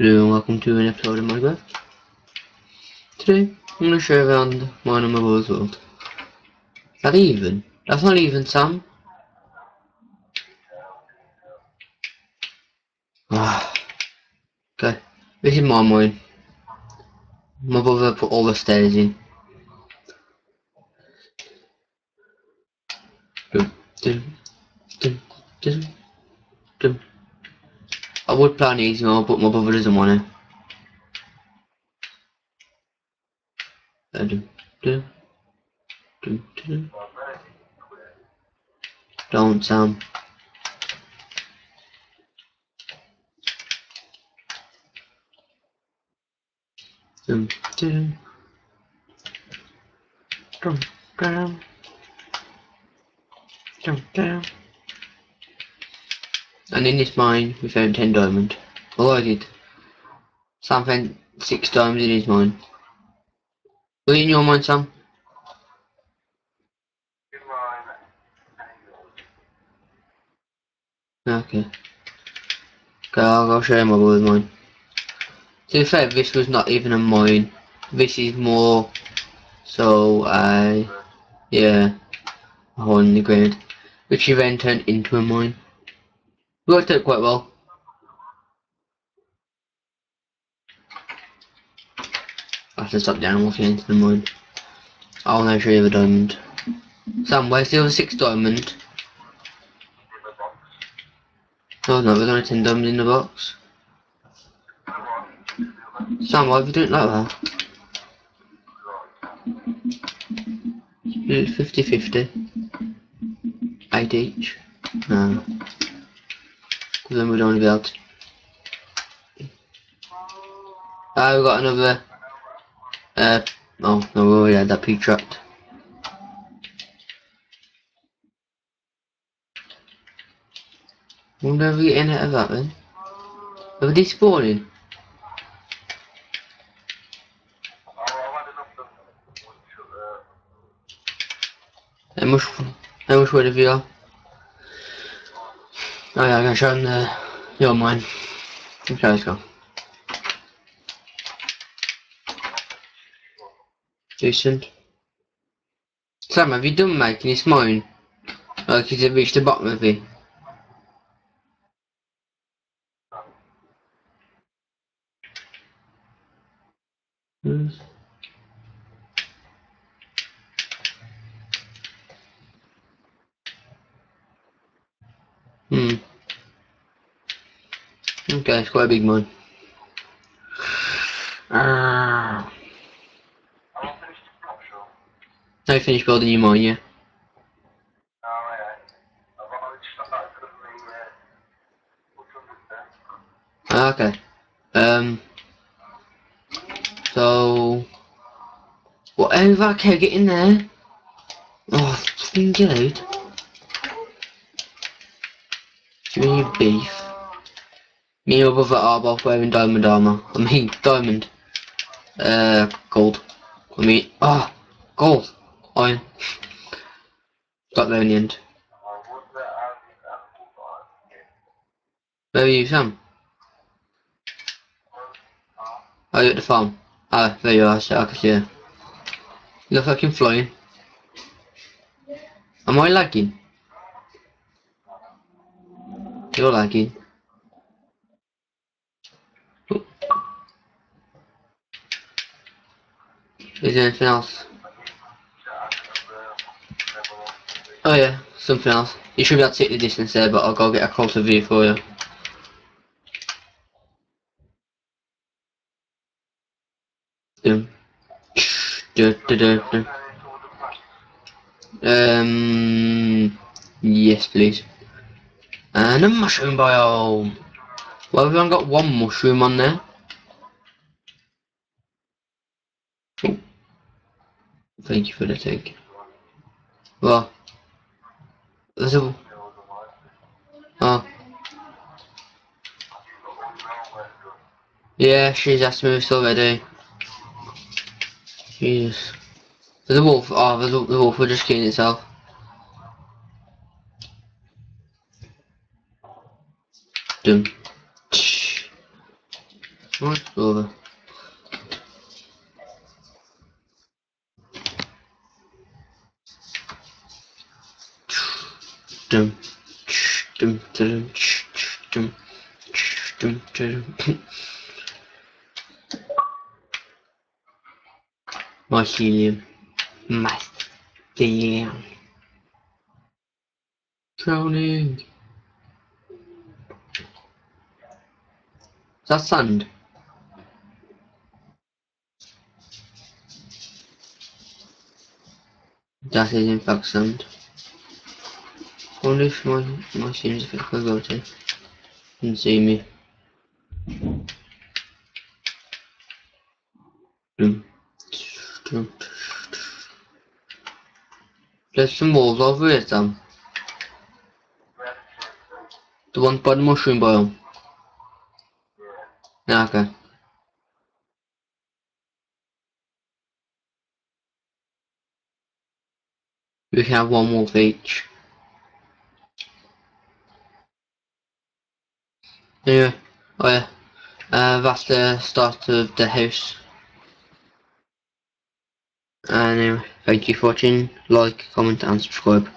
Hello and welcome to an episode of Minecraft. Today, I'm going to show you around mine and my brother's world. Is that even? That's not even, Sam. Ah. okay, this is my mine. My brother put all the stairs in. Dum. I would plan easy mode, but my brother doesn't want dum. Don't, Sam. Dum, dum. Dum, dum. Dum, dum. And in this mine, we found 10 diamond. Well, I did. Sam found 6 diamonds in his mine. Were you in your mine, Sam? Okay. Okay, I'll go show you my brother's mine. To be fair, this was not even a mine. This is more so I, yeah, a hole in the ground, which he then turned into a mine. Worked out quite well. I have to stop the animals getting into the mud. I'll now show you the diamond. Sam, where's the other six diamond? No, no, there's only ten diamonds in the box. Sam, why have you done it like that? It's 50-50. Eight each. No. Then we'd only be able to... Ah, we've got another... Uh, oh, no, we already had that pig trapped. Wonder if we get in out of that then. Are they spawning? How much, how much wood have you got? Oh yeah, I'm gonna show them the, your mine. Okay, let's go. Decent. Sam, have you done making this mine? Like, has it reached the bottom of it? Hmm. Okay, it's quite a big one. Ah. I finished building your mine, yeah. Ah, Okay. Um. So. Whatever, okay, get in there. Oh, fucking get out. Give me your beef. Me and my brother are both wearing diamond armor. I mean, diamond. Uh, gold. I mean, ah, gold. Iron. Got there in the end. Where are you, Sam? Oh, you're at the farm. Ah, there you are, so I can see you. You look like you're flying. Am I lagging? You're lagging. Is there anything else? Oh yeah, something else. You should be able to take the distance there, but I'll go get a closer view for you. Um, yes please. And a mushroom biome. Well, we've only got one mushroom on there. Oh. Thank you for the take. Well, there's a. Oh. Yeah, she's asked me it's already. Jesus. There's a wolf. Oh, there's a, the wolf will just killing itself. Dum. one, over. Dum. Mycelium. Mycelium. Drowning. Is that sand? That is in fact sand. Wonder if my my it could go to and see me. Some walls over it, Sam. The one by the mushroom biome. Yeah, okay. We have one more each. Anyway, oh yeah, uh, that's the start of the house. Anyway, thank you for watching, like, comment and subscribe.